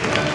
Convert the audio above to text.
Yeah.